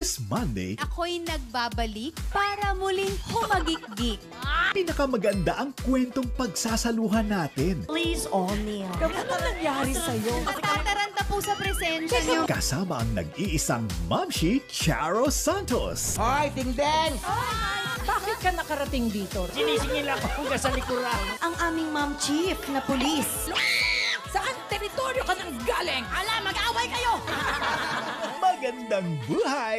This Monday, Ako'y nagbabalik para muling humagikgik. pinakamaganda ang kwentong pagsasaluhan natin. Please, O'Neil. Ano nangyari sa'yo? Tataranta po sa presensya niyo. Kasama ang nag-iisang Mamshi, Charo Santos. Hoy, Dingdeng! Bakit ka nakarating dito? Sinisingil ako hanggang sa likuran. Ang aming ma'am chief na pulis. Saan teritoryo ka nang galing? Ala, mag-away kayo! Magandang buhay!